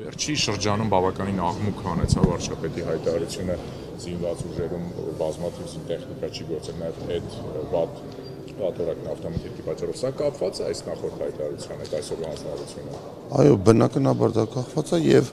Վերջի շրջանում բավականին աղմուկ հանեցավ վարչապետի հայտարարությունը զինված ուժերում բազմաթիվ զինտեխնիկա չի գործել նաև այդ վատ վատորակն ավտոմատիկի պատճառով սա կապված է այս նախորդ հայտարարության հետ այսօրվա հանձնարարությունը Այո, բնականաբար դա կախված է եւ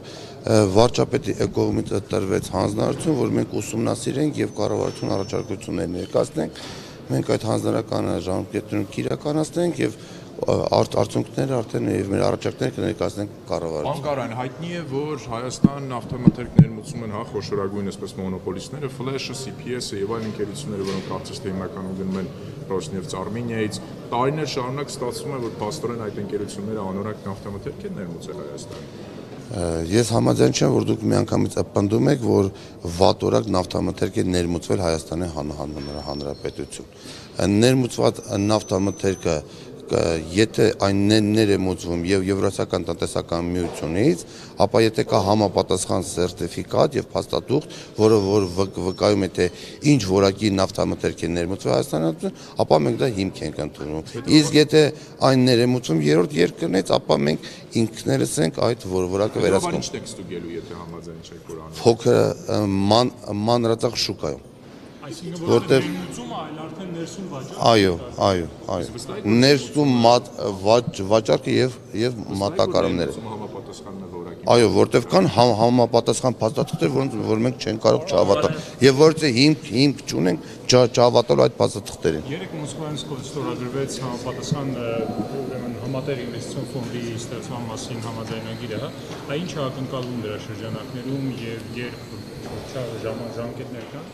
վարչապետի կողմից տրվեց հանձնարարություն, որ մենք ուսումնասիրենք եւ կառավարություն առաջարկություններ ներկայացնենք։ Մենք այդ հանձնարարականը ժամկետներում կիրականացնենք եւ արդ արդյունքները արդեն եւ մեր առաջարկները կներկայացնենք կառավարություն։ Անկարան հայտնի է, որ Հայաստանն ավտոմատիկ ներմուծում են հա խոշորագույն այսպես մոնոպոլիստները, Flash-ը, CPS-ը եւ այլ ընկերությունները, որոնք կարծես թե հիմնականում գնում են Ռոսնեֆտս Արմենիայից, տարիներ շարունակ ստացվում է, որ փաստորեն այդ ընկերությունները անորակ ավտոմատիկ են ներմուծել Հայաստան։ Ես համաձայն չեմ, որ դուք միանգամից ըպնդում եք, որ վատորակ նավթամթերք է ներմուծվել Հայաստանի Հանրապետություն։ Ներմուծված նավթամթերքը եթե այն ներմուծվում եւ Եվրասիական տնտեսական միությունից, ապա եթե կա համապատասխան սերտիֆիկատ եւ փաստաթուղթ, որը որ վկայում է թե ինչ որակի նավթամթերք է ներմուծվել Հայաստանից, ապա մենք դա հիմք ենք ընդունում։ Իսկ եթե այն ներմուծվում երրորդ երկրներից, ապա մենք ինքներս ենք այդ որ որակը վերահսկում։ Ինչ տեքստը գելու, եթե համաձայն չեք որ անում։ Փոքր ման մանրածախ շուկայում որտեղ- որտեղ ներմուծումը այլ արդեն ներսում վաճառ։ Այո, այո, այո։ Ներսում վաճառքը եւ եւ մատակարարումները։ է Այո, որտեվ կան համ, համապատասխան փաստաթղթեր, որոնց որ մենք չենք կարող չհավատալ։ Եվ որտեղ հիմք հիմք չունենք չհ- չհավատալու այդ փաստաթղթերին։ Երեք Մոսկվայից ստորագրվեց համապատասխան համատեղ ինվեստիցիոն ֆոնդի ստեղծման մասին համաձայնագիրը, հա։ Այ ինչ է ակնկալվում դրա շրջանակներում եւ երբ չա- ժաման ժամկետներ կան։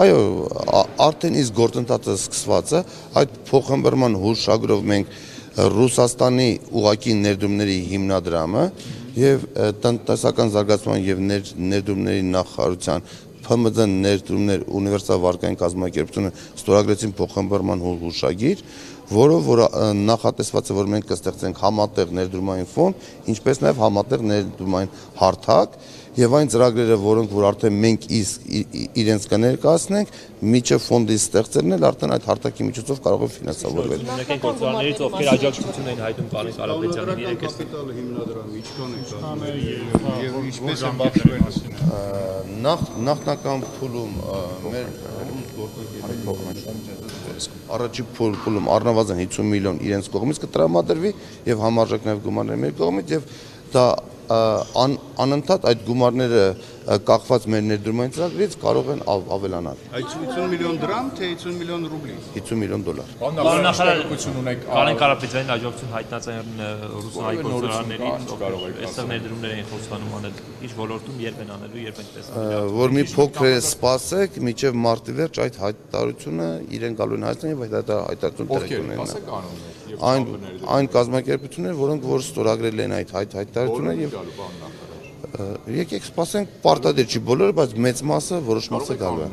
Այո, արդեն իսկ գործընթացը սկսված է, այդ փոխհմբռնման հուշագրով մենք Ռուսաստանի ուղակի ներդրումների հիմնադրամը եւ տնտեսական զարգացման եւ ներ, ներդրումների նախարարության ՓՄԴ ներդրումներ ունիվերսալ վարկային կազմակերպությունը ստորագրեցին փոխհմբռնման հու- հուշագիր, որով որ նախատեսված է որ մենք կստեղծենք համատեղ ներդրումային ֆոնդ, ինչպես նաեւ համատեղ ներդրումային հարթակ եւ այն ծրագրերը, որոնք որ արդեն մենք իրենց կներկայացնենք, միջև ֆոնդի ստեղծելն էլ արդեն այդ հարթակի միջոցով կարող է ֆինանսավորվել։ այն գործարաններից, ովքեր աջակցություն են հայտում Կարեն Կարապետյանին երեք էս կապիտալը հիմնադրամը ինչքան է կազմում եւ ինչպես բացվել մասին։ Նախ նախնական փուլում մեր առաջի փուլ փուլում առնվազն 50 միլիոն իրենց կողմից կտրամադրվի եւ համարժեք նաեւ գումարներ մեր կողմից եւ դա ը, ան, անընդհատ այդ գումարները կախված մեր ներդրումային ծրագրից կարող են ավ- ավելանալ այդ 50 միլիոն դրամ թե 50 միլիոն ռուբլի 50 միլիոն դոլար տեղեկություն ունեք Կարեն Կարապետյանին աջակցություն հայտնած են ռուսնայի Որևէ նորություն գործարանների, կա, ինչ կարող եք այստեղ ներդրումներ են խոստանում անել։ Ինչ ոլորտում երբ են անելու, երբ են տեսնելու։ որ մի փոքր սպասեք միջև մարտի վերջ այդ հայտարարությունը իրեն գալու են Հայաստան եւ այդ հայտարարություն ովքեր տեղի ունենա ասեք անուններ եւ այն այն կազմակերպություններ, որոնք որ ստորագրել են այդ հայտ հայտարարությունը եւ եկեք սպասենք պարտադիր չի բոլորը, բայց մեծ մասը որոշ մասը գալու է։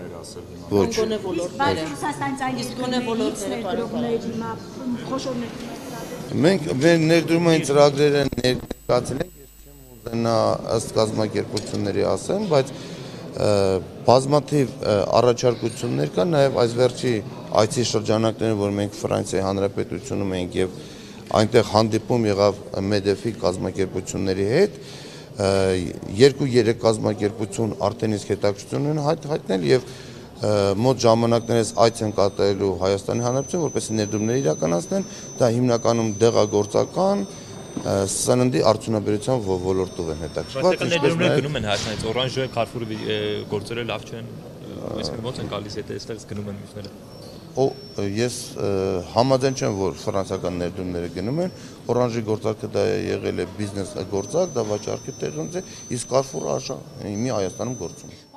Ոչ։ Գոնե ոլորտները։ Ռուսաստանից այն Իսկ գոնե ոլորտները Մենք մեր ներդրումային ծրագրերը ներկայացել ենք, ես չեմ ուզենա ըստ կազմակերպությունների ասեմ, բայց բազմաթիվ առաջարկություններ կան, նաև այս վերջի այցի շրջանակները, որ մենք Ֆրանսիայի Հանրապետությունում ենք եւ այնտեղ հանդիպում եղավ MEDEF-ի կազմակերպությունների հետ, երկու-երեք կազմակերպություն արդեն իսկ հետաքրքրություն են հայտ, հայտնել եւ մոտ ժամանակներս այց են կատարելու Հայաստանի Հանրապետություն, որպեսզի ներդրումներ իրականացնեն, դա հիմնականում դեղագործական սննդի արդյունաբերության ոլորտով են հետաքրքրված, Ֆրանսիական ինչպես ներդրումներ նաև գնում են Հայաստանից, Orange-ը, Carrefour-ը գործերը լավ չեն։ Այսինքն ո՞նց են գալիս, եթե այստեղից գնում են մյուսները։ ես համաձայն չեմ, որ ֆրանսիական ներդրումները գնում են, Orange-ի գործարքը դա եղել է բիզնես գործարք, դա վաճառքի տեղում է, իսկ Carrefour-ը մի Հայաստանում գործում է։